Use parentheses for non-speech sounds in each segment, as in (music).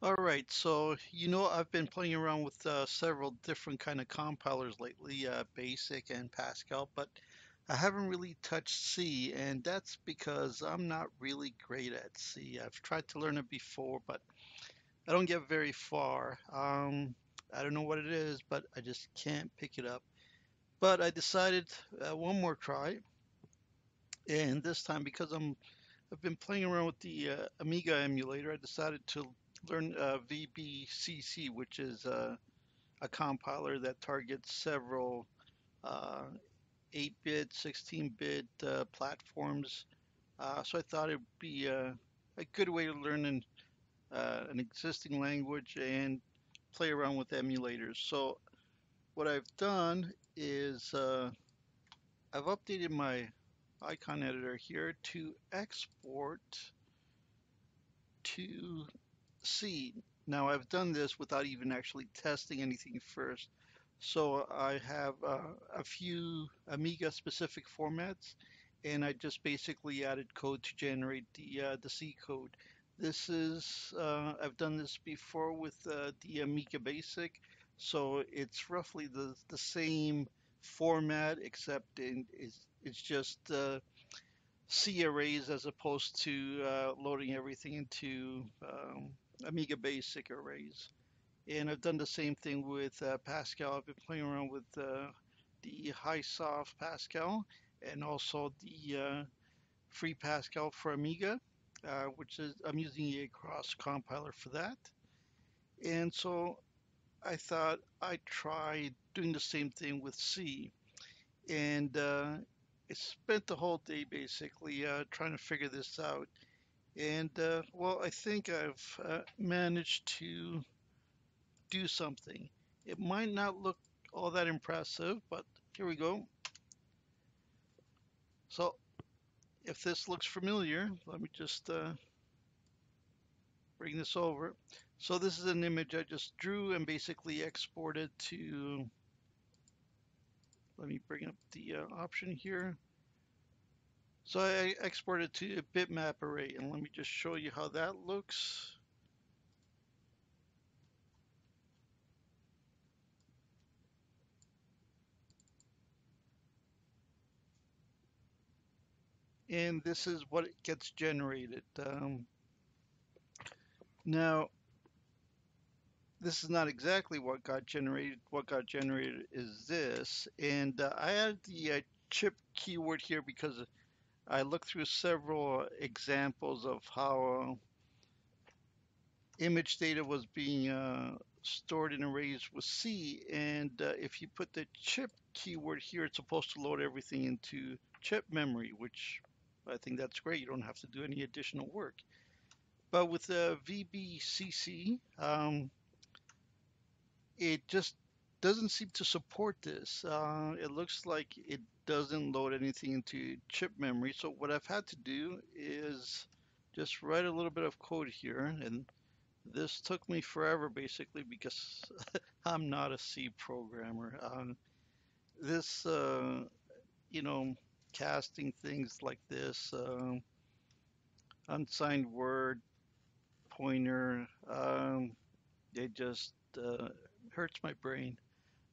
All right, so you know I've been playing around with uh, several different kind of compilers lately, uh, BASIC and Pascal, but I haven't really touched C, and that's because I'm not really great at C. I've tried to learn it before, but I don't get very far. Um, I don't know what it is, but I just can't pick it up. But I decided uh, one more try, and this time because I'm I've been playing around with the uh, Amiga emulator, I decided to learn uh, VBCC, which is uh, a compiler that targets several uh, 8-bit, 16-bit uh, platforms. Uh, so I thought it'd be uh, a good way to learn an, uh, an existing language and play around with emulators. So what I've done is uh, I've updated my icon editor here to export to C. Now I've done this without even actually testing anything first. So I have uh, a few Amiga specific formats and I just basically added code to generate the uh, the C code. This is uh, I've done this before with uh, the Amiga Basic, so it's roughly the the same format except in, it's it's just uh, C arrays as opposed to uh, loading everything into um, Amiga Basic arrays. And I've done the same thing with uh, Pascal. I've been playing around with uh, the HiSoft Pascal and also the uh, Free Pascal for Amiga, uh, which is I'm using a cross compiler for that. And so I thought I'd try doing the same thing with C. And uh, I spent the whole day basically uh, trying to figure this out. And uh, well, I think I've uh, managed to do something. It might not look all that impressive, but here we go. So if this looks familiar, let me just uh, bring this over. So this is an image I just drew and basically exported to, let me bring up the uh, option here. So I exported to a bitmap array and let me just show you how that looks. And this is what it gets generated. Um, now, this is not exactly what got generated. What got generated is this. And uh, I added the uh, chip keyword here because I looked through several examples of how uh, image data was being uh, stored in arrays with C. And uh, if you put the chip keyword here, it's supposed to load everything into chip memory, which I think that's great. You don't have to do any additional work. But with the VBCC, um, it just doesn't seem to support this. Uh, it looks like it doesn't load anything into chip memory. So what I've had to do is just write a little bit of code here. And this took me forever basically because (laughs) I'm not a C programmer. Um, this, uh, you know, casting things like this, uh, unsigned word, pointer, um, it just uh, hurts my brain.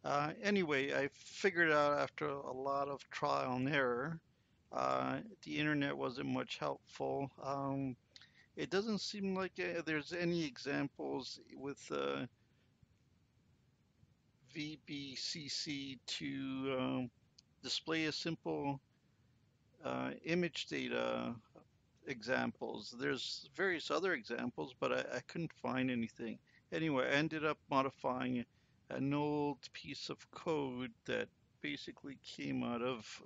Uh, anyway, I figured out after a lot of trial and error, uh, the internet wasn't much helpful. Um, it doesn't seem like uh, there's any examples with uh, VBCC to um, display a simple uh, image data examples. There's various other examples, but I, I couldn't find anything. Anyway, I ended up modifying an old piece of code that basically came out of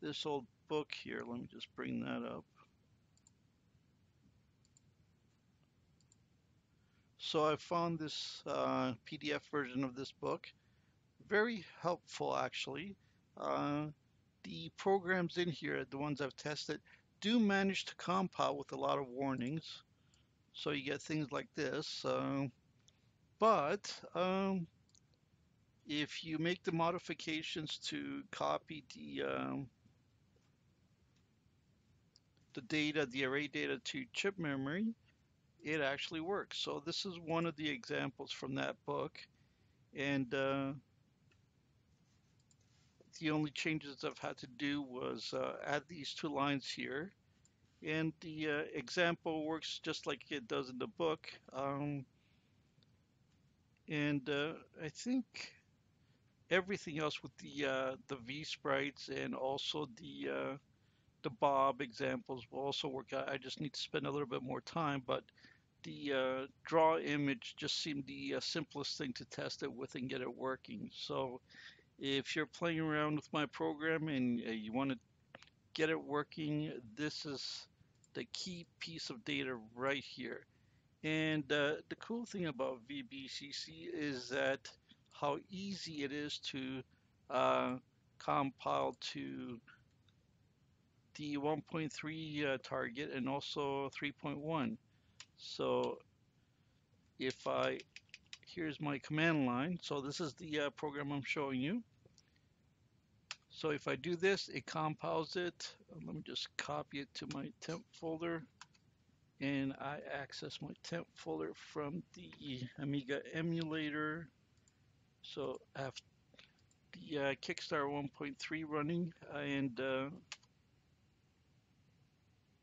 this old book here. Let me just bring that up. So I found this uh, PDF version of this book. Very helpful, actually. Uh, the programs in here, the ones I've tested, do manage to compile with a lot of warnings. So you get things like this. Uh, but um, if you make the modifications to copy the um, the data, the array data to chip memory, it actually works. So this is one of the examples from that book. And uh, the only changes I've had to do was uh, add these two lines here. And the uh, example works just like it does in the book. Um, and uh, I think everything else with the uh, the V sprites and also the uh, the Bob examples will also work out. I just need to spend a little bit more time, but the uh, draw image just seemed the uh, simplest thing to test it with and get it working. So if you're playing around with my program and uh, you want to get it working, this is the key piece of data right here. And uh, the cool thing about VBCC is that how easy it is to uh, compile to the 1.3 uh, target and also 3.1. So if I, here's my command line. So this is the uh, program I'm showing you. So if I do this, it compiles it. Let me just copy it to my temp folder. And I access my temp folder from the Amiga emulator. So I have the uh, Kickstarter 1.3 running and uh,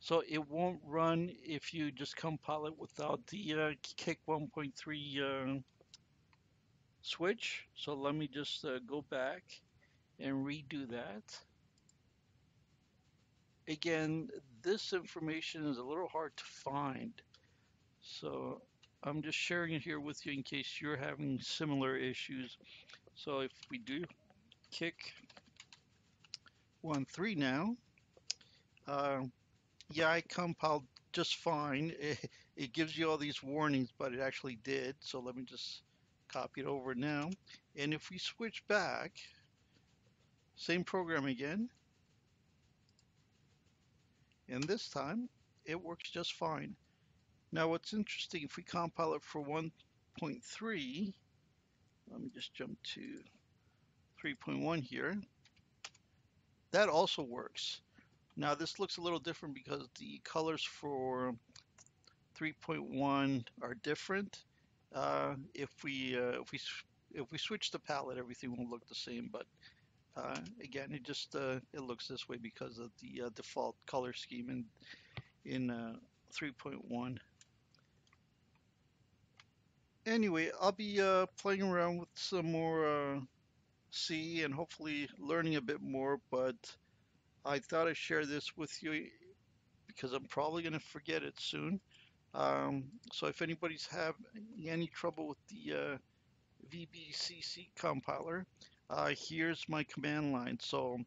so it won't run if you just compile it without the uh, Kick 1.3 uh, switch. So let me just uh, go back and redo that. Again, this information is a little hard to find. So I'm just sharing it here with you in case you're having similar issues. So if we do kick 1.3 now, uh, yeah, I compiled just fine. (laughs) It, it gives you all these warnings, but it actually did. So let me just copy it over now. And if we switch back, same program again. And this time, it works just fine. Now what's interesting, if we compile it for 1.3, let me just jump to 3.1 here, that also works. Now this looks a little different because the colors for 3.1 are different. Uh, if we uh, if we if we switch the palette, everything will look the same. But uh, again, it just uh, it looks this way because of the uh, default color scheme in in uh, 3.1. Anyway, I'll be playing around with some more C and hopefully learning a bit more, but I thought I'd share this with you because I'm probably going to forget it soon. Um, so if anybody's having any trouble with the uh, VBCC compiler, uh, here's my command line. So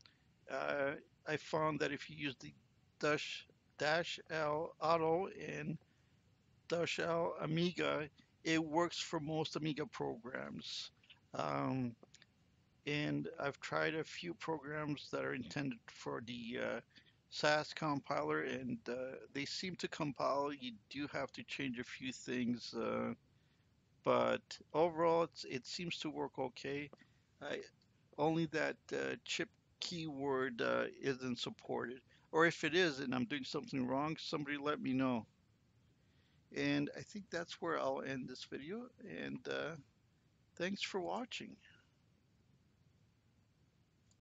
uh, I found that if you use the dash, dash L auto and dash L Amiga, it works for most Amiga programs. Um, and I've tried a few programs that are intended for the uh, SAS compiler, and uh, they seem to compile. You do have to change a few things, uh, but overall, it seems to work okay. I, only that uh, chip keyword uh, isn't supported, or if it is, and I'm doing something wrong, somebody let me know. And I think that's where I'll end this video. And uh, thanks for watching.